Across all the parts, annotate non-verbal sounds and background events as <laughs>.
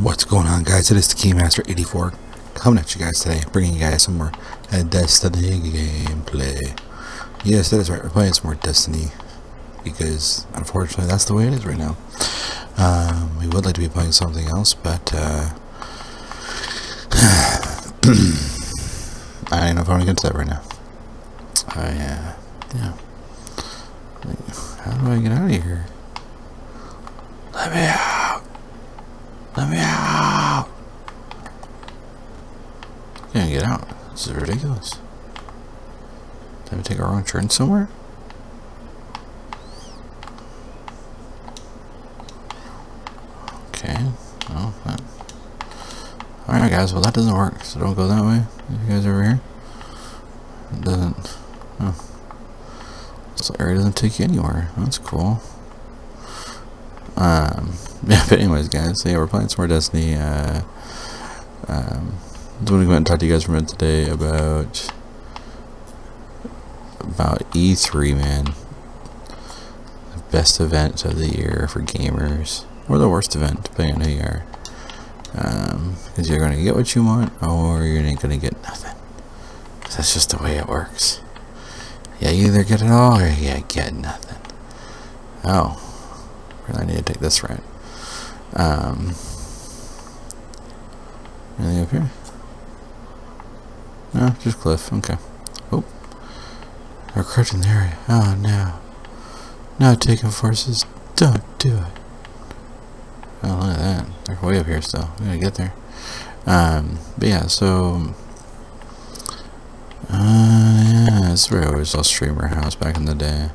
What's going on guys, it is the Keymaster84 coming at you guys today, bringing you guys some more uh, Destiny gameplay. Yes, that is right, we're playing some more Destiny, because unfortunately that's the way it is right now. Um, we would like to be playing something else, but uh, <sighs> I don't know if I want to get into that right now. I, uh, yeah. How do I get out of here? Let me out! Let me out! Can't get out. This is ridiculous. Did we take a wrong turn somewhere? Okay. Oh, that. Alright, guys. Well, that doesn't work. So don't go that way. You guys over here? It doesn't. Oh. This area doesn't take you anywhere. That's cool. Um, yeah, but anyways, guys, so yeah, we're playing some more Destiny. Uh, um, I want to go ahead and talk to you guys for a minute today about about E3, man. The best event of the year for gamers, or the worst event, depending on who you are. Because um, you're going to get what you want, or you're not going to get nothing. That's just the way it works. Yeah, you either get it all, or you get nothing. Oh. I need to take this right. Um, anything up here? No, just cliff. Okay. Oh. We're crouching in the area. Oh, no. No, taking forces. Don't do it. Oh, look at that. They're way up here still. We gotta get there. Um, but yeah, so... Uh, yeah, that's where I always saw Streamer House back in the day.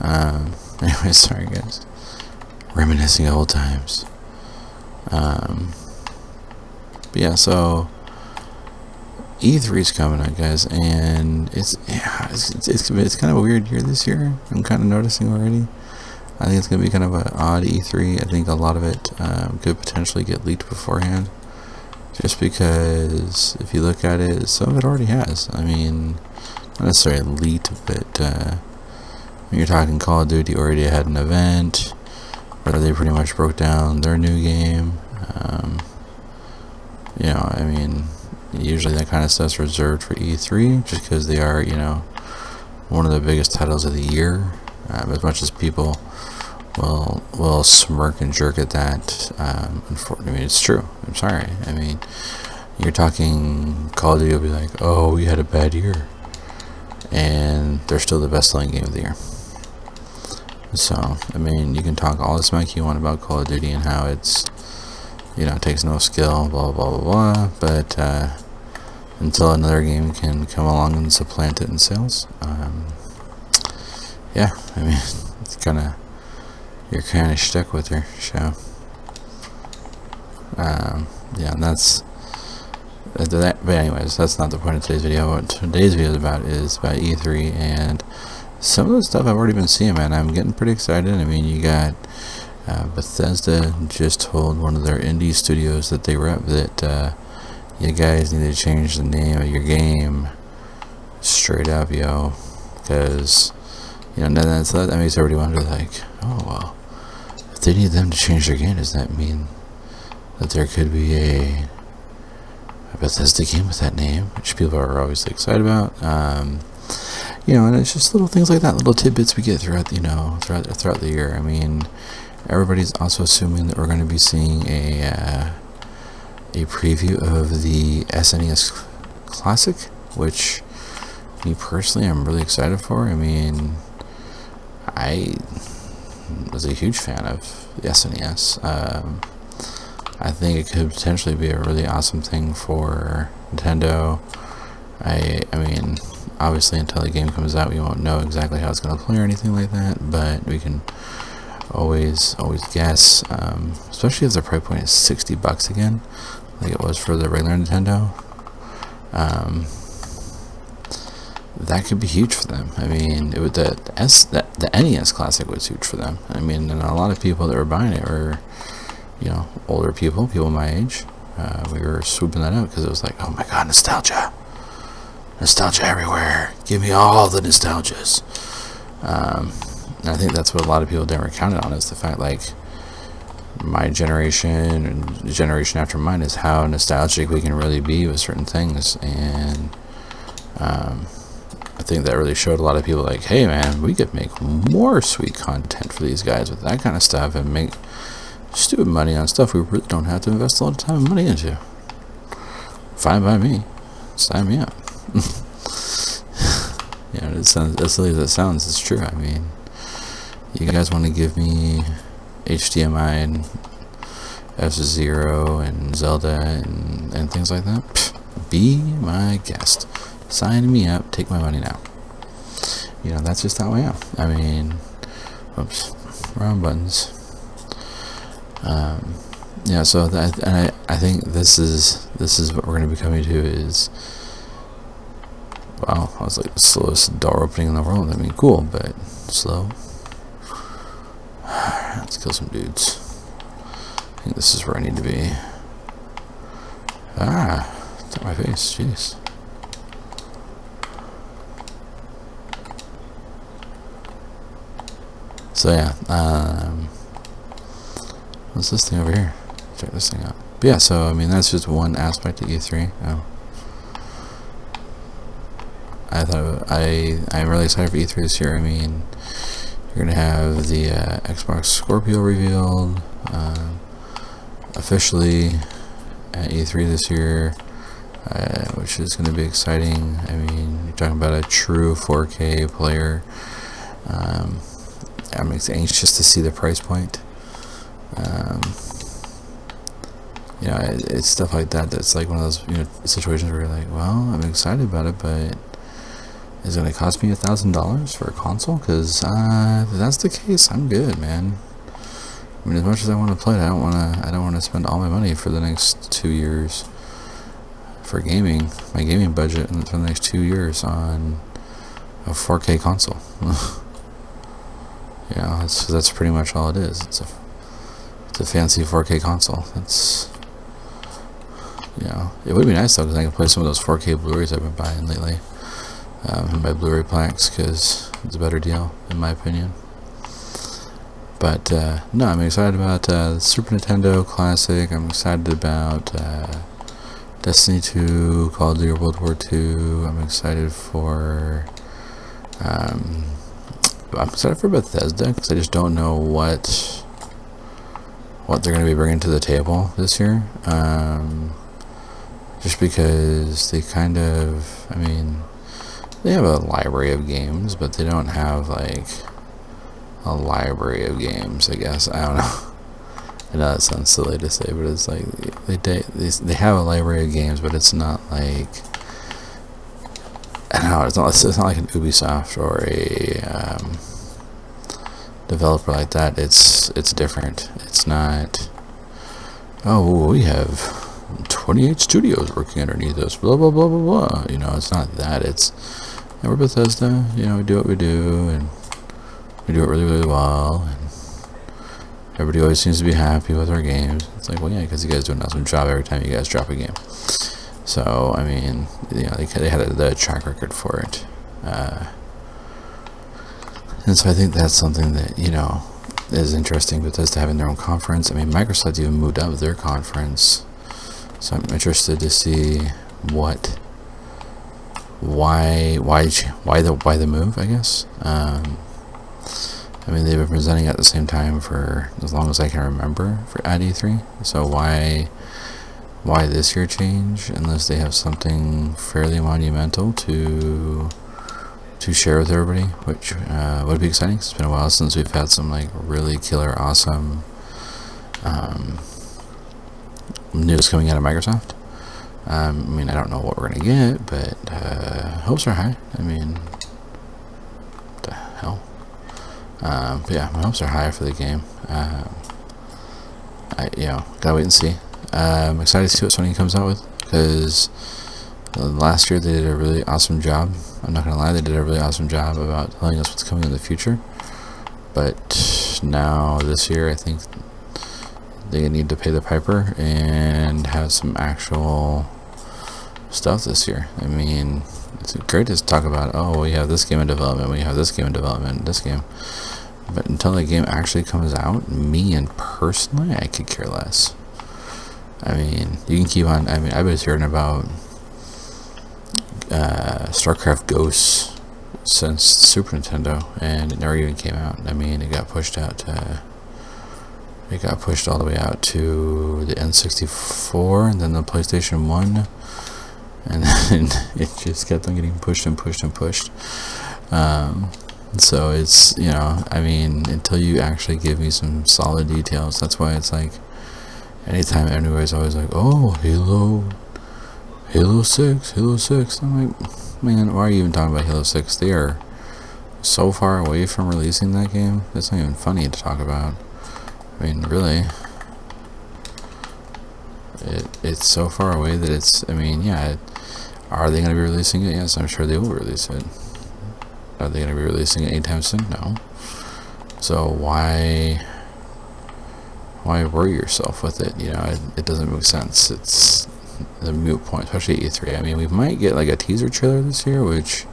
Um, <laughs> anyway, sorry guys reminiscing old times. Um, but yeah, so E3 is coming up, guys, and it's yeah, it's, it's, it's, it's kind of a weird year this year. I'm kind of noticing already. I think it's going to be kind of an odd E3. I think a lot of it um, could potentially get leaked beforehand. Just because if you look at it, some of it already has. I mean, not necessarily leaked, but uh, when you're talking Call of Duty already had an event they pretty much broke down their new game. Um, you know, I mean, usually that kind of stuff's reserved for E3 just because they are, you know, one of the biggest titles of the year. Um, as much as people will will smirk and jerk at that, um, I mean, it's true. I'm sorry. I mean, you're talking Call of Duty will be like, oh, we had a bad year. And they're still the best selling game of the year. So, I mean, you can talk all the smack you want about Call of Duty and how it's, you know, takes no skill, blah, blah, blah, blah, but, uh, until another game can come along and supplant it in sales, um, yeah, I mean, <laughs> it's kind of, you're kind of stuck with your show. Um, yeah, and that's, that, but anyways, that's not the point of today's video. What today's video is about is about E3 and some of the stuff I've already been seeing, man. I'm getting pretty excited. I mean, you got uh, Bethesda just told one of their indie studios that they rep that uh, you guys need to change the name of your game straight up, yo. Because, you know, none that's, that makes everybody wonder, like, oh, well, if they need them to change their game, does that mean that there could be a, a Bethesda game with that name? Which people are obviously excited about. Um, you know, and it's just little things like that, little tidbits we get throughout, you know, throughout throughout the year. I mean, everybody's also assuming that we're going to be seeing a uh, a preview of the SNES Classic, which me personally, I'm really excited for. I mean, I was a huge fan of the SNES. Um, I think it could potentially be a really awesome thing for Nintendo. I, I mean, obviously until the game comes out we won't know exactly how it's going to play or anything like that but we can always always guess um, especially if the price point is 60 bucks again like it was for the regular Nintendo um, that could be huge for them. I mean it would the, S the, the NES Classic was huge for them. I mean and a lot of people that were buying it were you know older people people my age uh, we were swooping that out because it was like oh my god nostalgia Nostalgia everywhere. Give me all the nostalgias. Um, I think that's what a lot of people never counted on is the fact like my generation and generation after mine is how nostalgic we can really be with certain things and um, I think that really showed a lot of people like hey man we could make more sweet content for these guys with that kind of stuff and make stupid money on stuff we really don't have to invest a lot of time and money into fine by me sign me up <laughs> know it sounds as silly as it sounds it's true I mean you guys want to give me HDMI and F-Zero and Zelda and, and things like that, be my guest. Sign me up, take my money now. You know, that's just how I am. I mean, oops, wrong buttons. Um, yeah, so that, and I, I think this is, this is what we're going to be coming to is, wow, I was like the slowest door opening in the world. I mean, cool, but slow. Let's kill some dudes. I think this is where I need to be. Ah, it's my face, jeez. So yeah, um, what's this thing over here? Check this thing out. But yeah, so I mean that's just one aspect of E3. Oh. I thought I I'm really excited for E3 this year. I mean, you're gonna have the uh, Xbox Scorpio revealed uh, officially at E3 this year, uh, which is gonna be exciting. I mean, you're talking about a true 4K player. Um, I'm anxious to see the price point. Um, you know, it's stuff like that that's like one of those you know situations where you're like, well, I'm excited about it, but is it going to cost me a thousand dollars for a console? Because uh, if that's the case, I'm good, man. I mean, as much as I want to play it, I don't want to. I don't want to spend all my money for the next two years for gaming. My gaming budget for the next two years on a 4K console. <laughs> know, that's that's pretty much all it is. It's a it's a fancy 4K console. That's know, it would be nice though because I can play some of those 4K Blu-rays I've been buying lately um, my Blu-ray plaques because it's a better deal in my opinion. But uh, no, I'm excited about uh, Super Nintendo Classic. I'm excited about uh, Destiny 2, Call of Duty World War 2. I'm excited for. Um, I'm excited for Bethesda because I just don't know what what they're going to be bringing to the table this year. Um, just because they kind of, I mean, they have a library of games, but they don't have like a library of games. I guess I don't know. <laughs> I know that sounds silly to say, but it's like they they they have a library of games, but it's not like I don't know. It's not it's not like an Ubisoft or a um, developer like that. It's it's different. It's not. Oh, we have 28 studios working underneath us. Blah blah blah blah blah. You know, it's not that. It's and we're Bethesda, you know, we do what we do, and we do it really, really well, and everybody always seems to be happy with our games. It's like, well, yeah, because you guys do an awesome job every time you guys drop a game. So, I mean, you know, they, they had the track record for it. Uh, and so I think that's something that, you know, is interesting Bethesda having their own conference. I mean, Microsoft even moved up their conference. So I'm interested to see what why why why the why the move I guess? Um, I mean they've been presenting at the same time for as long as I can remember for at E3 so why why this year change unless they have something fairly monumental to to share with everybody which uh, would be exciting. It's been a while since we've had some like really killer awesome um, news coming out of Microsoft um, I mean, I don't know what we're going to get, but uh, hopes are high. I mean, the hell? Um, but yeah, my hopes are high for the game. Um, I, you know, gotta wait and see. I'm excited to see what Sony comes out with, because last year they did a really awesome job. I'm not gonna lie, they did a really awesome job about telling us what's coming in the future. But now, this year, I think they need to pay the piper and have some actual stuff this year. I mean, it's great to talk about, oh, we have this game in development, we have this game in development, this game. But until the game actually comes out, me and personally, I could care less. I mean, you can keep on. I mean, I've been hearing about uh, StarCraft Ghosts since Super Nintendo, and it never even came out. I mean, it got pushed out to. It got pushed all the way out to the N64 and then the PlayStation 1. And then <laughs> it just kept on getting pushed and pushed and pushed. Um, so it's, you know, I mean, until you actually give me some solid details, that's why it's like, anytime anybody's always like, oh, Halo, Halo 6, Halo 6. I'm like, man, why are you even talking about Halo 6? They are so far away from releasing that game. It's not even funny to talk about. I mean, really. It, it's so far away that it's, I mean, yeah, are they going to be releasing it? Yes, I'm sure they will release it. Are they going to be releasing it anytime soon? No. So why why worry yourself with it? You know, it, it doesn't make sense. It's the moot point, especially at E3. I mean, we might get like a teaser trailer this year, which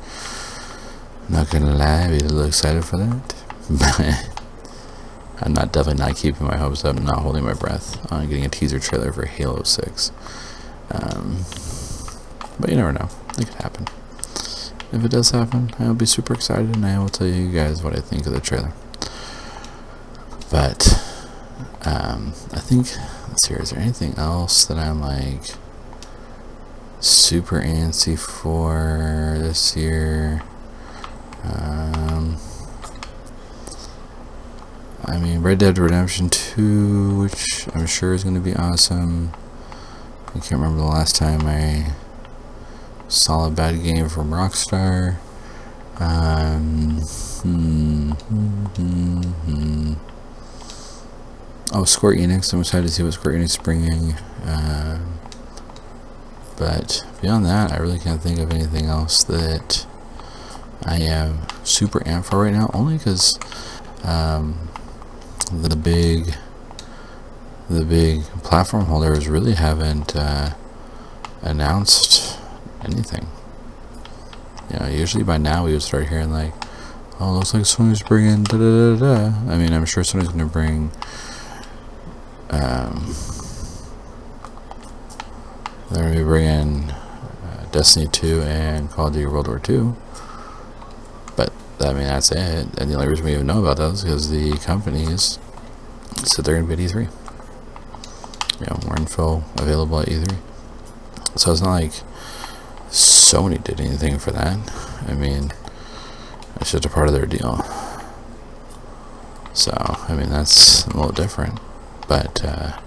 I'm not gonna lie, I'd be a little excited for that. <laughs> But I'm not definitely not keeping my hopes up, not holding my breath on getting a teaser trailer for Halo 6. Um, but you never know. It could happen. If it does happen, I will be super excited and I will tell you guys what I think of the trailer. But um, I think let's see, is there anything else that I'm like super antsy for this year? Um, I mean, Red Dead Redemption 2, which I'm sure is going to be awesome. I can't remember the last time I saw a bad game from Rockstar. Um, hmm, hmm, hmm, hmm. Oh, Square Enix. I'm excited to see what Square Enix is bringing. Um, but beyond that, I really can't think of anything else that I am super amped for right now. Only because um, the big the big platform holders really haven't uh, announced anything. You know, usually by now we would start hearing like, oh, looks like Sony's bringing da da da da. I mean, I'm sure Sony's going to bring. Um, they're going to be bringing uh, Destiny 2 and Call of Duty World War 2. But, I mean, that's it. And the only reason we even know about those is because the companies said they're going to be at E3. Yeah, more info available at E3. So it's not like Sony did anything for that. I mean, it's just a part of their deal. So, I mean, that's a little different. But, uh,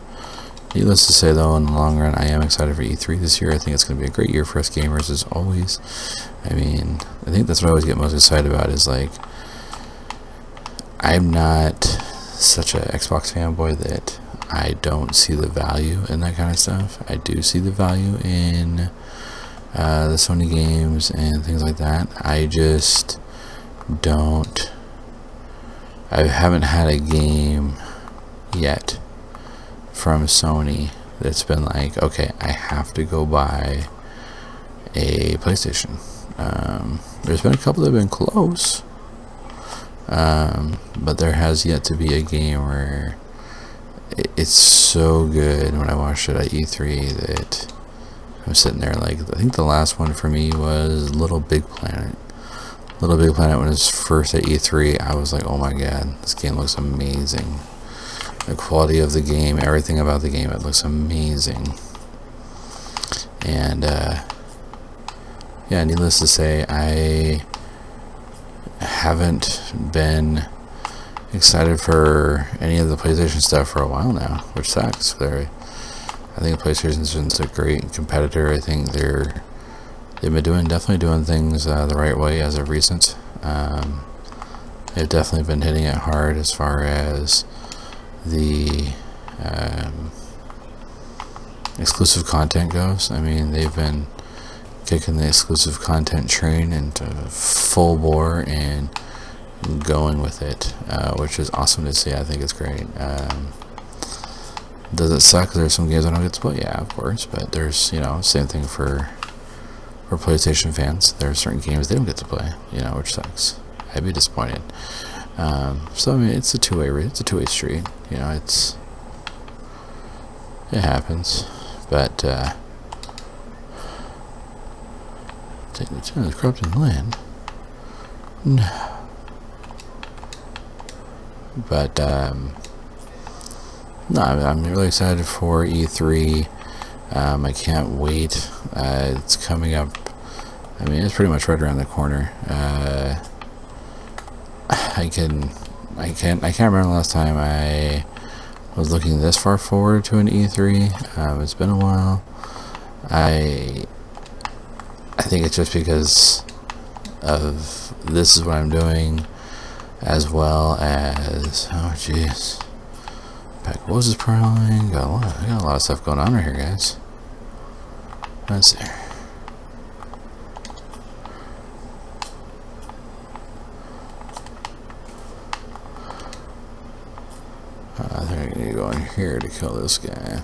needless to say, though, in the long run, I am excited for E3 this year. I think it's going to be a great year for us gamers, as always. I mean, I think that's what I always get most excited about is, like, I'm not such an Xbox fanboy that I don't see the value in that kind of stuff. I do see the value in uh, the Sony games and things like that. I just don't. I haven't had a game yet from Sony that's been like, okay, I have to go buy a PlayStation. Um, there's been a couple that have been close, um, but there has yet to be a game where it, it's so good when I watched it at E3 that I'm sitting there like, I think the last one for me was Little Big Planet. Little Big Planet when it was first at E3, I was like, oh my god, this game looks amazing. The quality of the game, everything about the game, it looks amazing. And, uh, yeah, needless to say, I haven't been excited for any of the PlayStation stuff for a while now, which sucks. They're, I think PlayStation's a great competitor. I think they're they've been doing definitely doing things uh, the right way as of recent. Um, they've definitely been hitting it hard as far as the um, exclusive content goes. I mean, they've been kicking the exclusive content train into full bore and going with it, uh, which is awesome to see. I think it's great. Um, does it suck? There's some games I don't get to play. Yeah, of course, but there's you know same thing for for PlayStation fans. There are certain games they don't get to play, you know, which sucks. I'd be disappointed. Um, so I mean, it's a two-way it's a two-way street. You know, it's it happens, but uh, take the ten of corrupting land. No, but um, no, I'm, really excited for E3. Um, I can't wait. Uh, it's coming up. I mean, it's pretty much right around the corner. Uh, I can, I can't, I can't remember the last time I was looking this far forward to an E3. Um, it's been a while. I think it's just because of this is what I'm doing, as well as oh jeez, Pack was prowling. Got a lot. I got a lot of stuff going on right here, guys. Let's see. I think I need to go in here to kill this guy.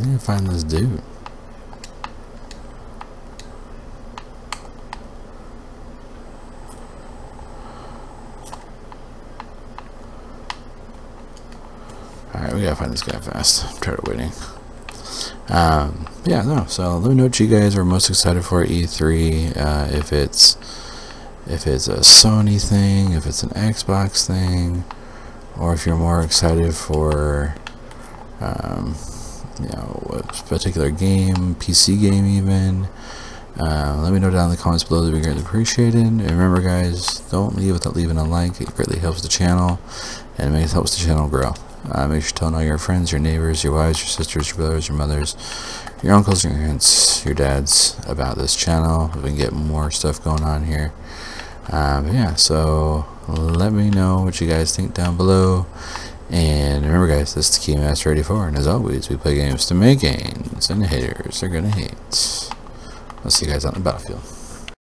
I need to find this dude. Alright, we gotta find this guy fast. I'm tired of waiting. Um, yeah, no, so let me know what you guys are most excited for E3. Uh, if it's if it's a Sony thing, if it's an Xbox thing, or if you're more excited for, um, you know, a particular game, PC game even. Uh, let me know down in the comments below. That would be greatly appreciated. And remember, guys, don't leave without leaving a like. It greatly helps the channel, and it helps the channel grow. Uh, make sure to tell all your friends, your neighbors, your wives, your sisters, your brothers, your mothers, your uncles, your aunts, your dads about this channel. We can get more stuff going on here. Um, yeah, so let me know what you guys think down below. And remember, guys, this is the Keymaster 84, and as always, we play games to make games, and haters are gonna hate. I'll see you guys on the battlefield.